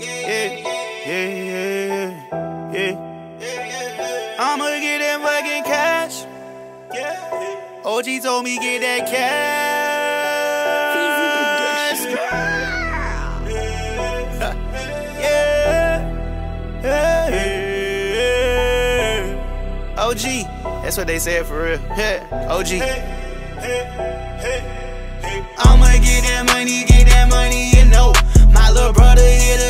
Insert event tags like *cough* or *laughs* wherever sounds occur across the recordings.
Yeah, yeah, yeah, yeah. I'ma get that fucking cash. Yeah. OG told me get that cash. *laughs* yeah, yeah. OG, that's what they said for real. *laughs* Yeah, OG. I'ma get that money, get that money, you know. My little brother hit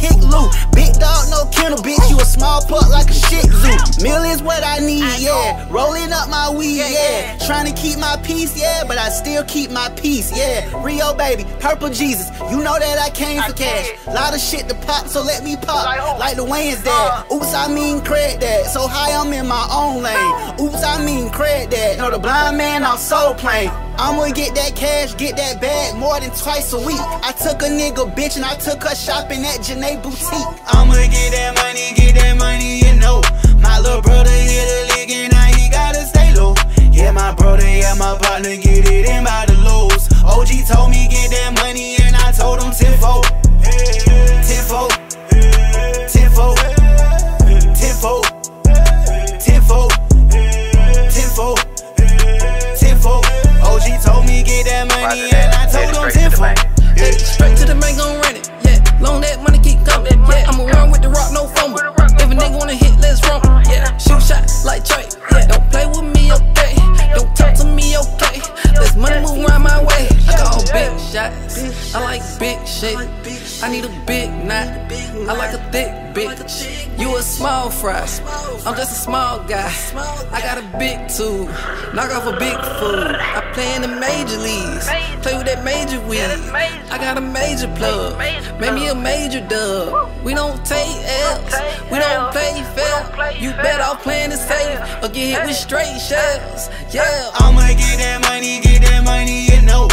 kick loot. Big dog, no kennel, bitch. You a small pup like a Shih Tzu. Mill is what I need, yeah. Rolling up my weed, yeah. Trying to keep my peace, yeah. But I still keep my peace, yeah. Riiyoo baby, purple Jesus. You know that I came for cash. Lot of shit to pop, so let me pop. Like the Wayne's dad. Oops, I mean credit that. So high, I'm in my own lane. Oops, I mean credit that. Know the blind man, I'm so plane. I'ma get that cash, get that bag more than twice a week. I took a nigga bitch and I took her shopping at Janae Boutique. I'ma get that money, get that money, you know. My little brother hit the league and now he gotta stay low. Yeah, my brother, yeah, my partner, get it in by the lows. OG told me get that money and I told him 10-4. 10-4. Hit, let's rumble. Yeah, shoot shot like Trey. Yeah, don't play with me, I like big shit. I need a big knot. I like a thick bitch. You a small fry. I'm just a small guy. I got a big tube. Knock off a big fool. I play in the major leagues. Play with that major weed. I got a major plug. Make me a major dub. We don't take L's. We don't play fair. You better off playing it safe or get hit with straight shells. Yeah. I'ma get that money, get that money, you know.